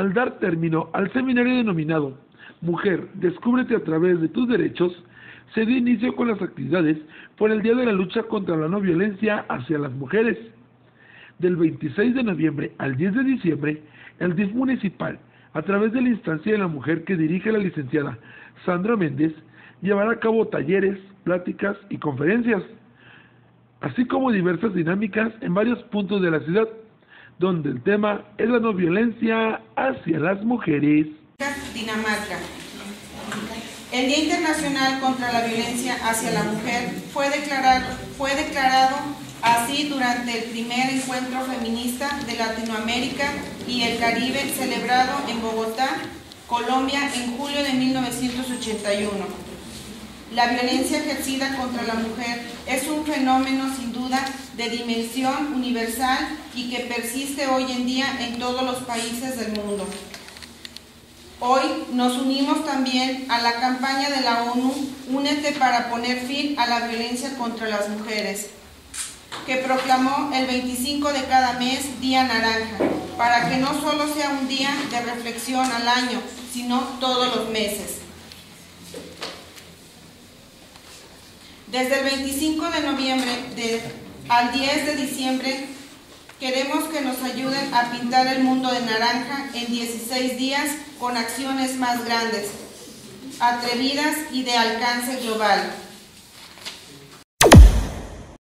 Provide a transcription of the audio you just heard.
Al dar término al seminario denominado Mujer, descúbrete a través de tus derechos, se dio inicio con las actividades por el Día de la Lucha contra la No Violencia hacia las Mujeres. Del 26 de noviembre al 10 de diciembre, el DIF municipal, a través de la instancia de la mujer que dirige la licenciada Sandra Méndez, llevará a cabo talleres, pláticas y conferencias, así como diversas dinámicas en varios puntos de la ciudad, donde el tema es la no violencia hacia las mujeres. Dinamarca. El Día Internacional contra la Violencia hacia la Mujer fue declarado, fue declarado así durante el primer encuentro feminista de Latinoamérica y el Caribe celebrado en Bogotá, Colombia, en julio de 1981. La violencia ejercida contra la mujer es un fenómeno sin duda de dimensión universal y que persiste hoy en día en todos los países del mundo. Hoy nos unimos también a la campaña de la ONU Únete para poner fin a la violencia contra las mujeres, que proclamó el 25 de cada mes Día Naranja, para que no solo sea un día de reflexión al año, sino todos los meses. Desde el 25 de noviembre al 10 de diciembre Queremos que nos ayuden a pintar el mundo de naranja en 16 días con acciones más grandes, atrevidas y de alcance global.